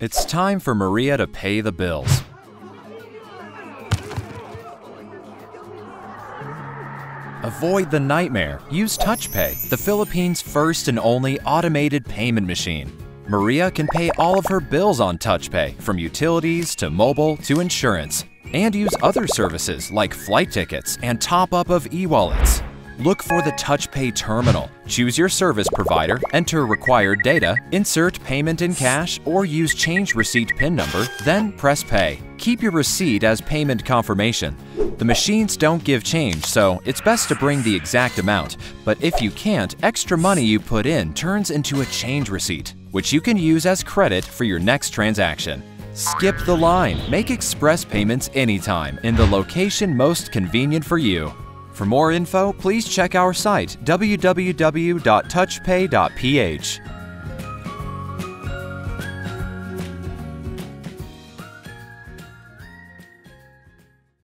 It's time for Maria to pay the bills. Avoid the nightmare. Use TouchPay, the Philippines' first and only automated payment machine. Maria can pay all of her bills on TouchPay, from utilities to mobile to insurance, and use other services like flight tickets and top up of e wallets. Look for the TouchPay terminal. Choose your service provider, enter required data, insert payment in cash, or use change receipt PIN number, then press pay. Keep your receipt as payment confirmation. The machines don't give change, so it's best to bring the exact amount. But if you can't, extra money you put in turns into a change receipt, which you can use as credit for your next transaction. Skip the line. Make express payments anytime in the location most convenient for you. For more info, please check our site www.touchpay.ph.